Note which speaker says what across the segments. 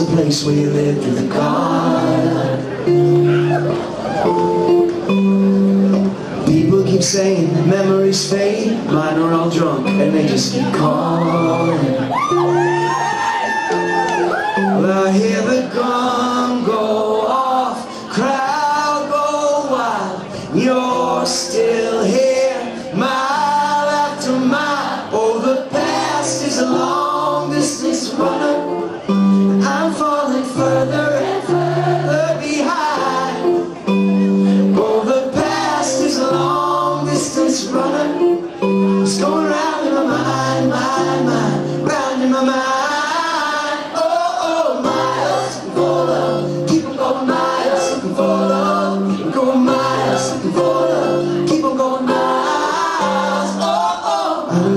Speaker 1: a place where you lived with God. People keep saying memories fade, mine are all drunk and they just keep calling. Well, I hear the gong go off, crowd go wild, you're still.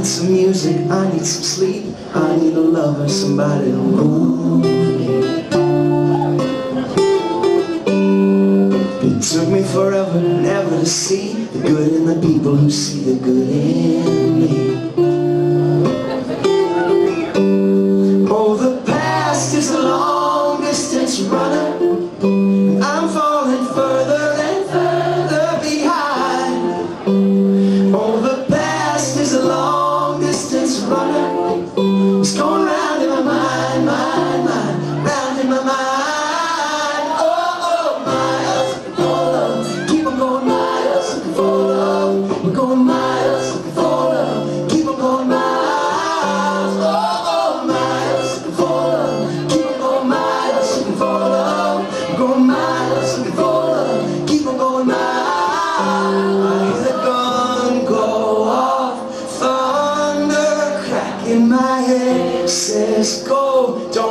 Speaker 1: need some music, I need some sleep. I need a lover, somebody to move. It took me forever, never to see The good in the people who see the good in me. Oh, the past is a long distance runner Let's go. Don't